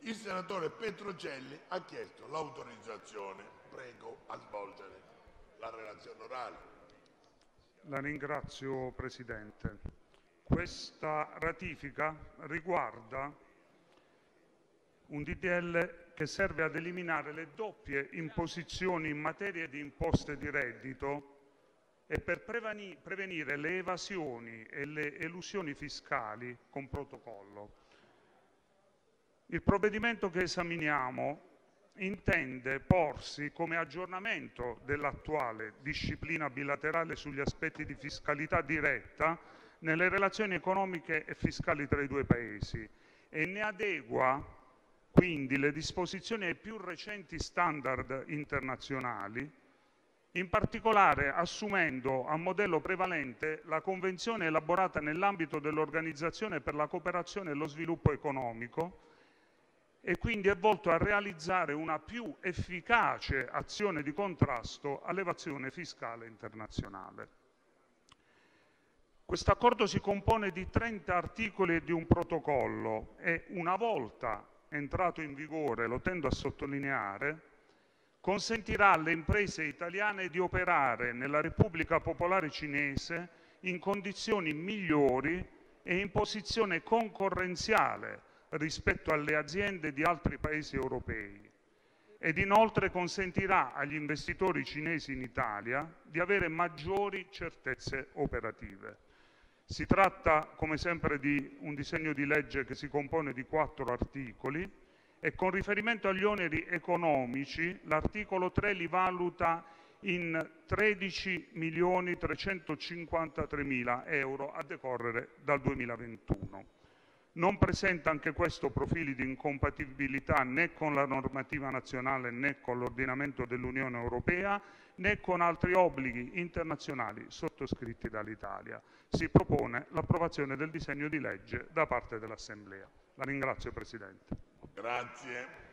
Il senatore Petrocelli ha chiesto l'autorizzazione. Prego a svolgere la relazione orale. La ringrazio Presidente. Questa ratifica riguarda un DDL che serve ad eliminare le doppie imposizioni in materia di imposte di reddito e per prevenire le evasioni e le elusioni fiscali con protocollo. Il provvedimento che esaminiamo intende porsi come aggiornamento dell'attuale disciplina bilaterale sugli aspetti di fiscalità diretta nelle relazioni economiche e fiscali tra i due Paesi e ne adegua quindi le disposizioni ai più recenti standard internazionali, in particolare assumendo a modello prevalente la Convenzione elaborata nell'ambito dell'Organizzazione per la cooperazione e lo sviluppo economico e quindi è volto a realizzare una più efficace azione di contrasto all'evasione fiscale internazionale. Questo accordo si compone di 30 articoli e di un protocollo e una volta entrato in vigore, lo tendo a sottolineare, consentirà alle imprese italiane di operare nella Repubblica Popolare Cinese in condizioni migliori e in posizione concorrenziale rispetto alle aziende di altri Paesi europei ed inoltre consentirà agli investitori cinesi in Italia di avere maggiori certezze operative. Si tratta, come sempre, di un disegno di legge che si compone di quattro articoli e con riferimento agli oneri economici l'articolo 3 li valuta in 13.353.000 euro a decorrere dal 2021. Non presenta anche questo profili di incompatibilità né con la normativa nazionale né con l'ordinamento dell'Unione Europea né con altri obblighi internazionali sottoscritti dall'Italia. Si propone l'approvazione del disegno di legge da parte dell'Assemblea. La ringrazio Presidente. Grazie.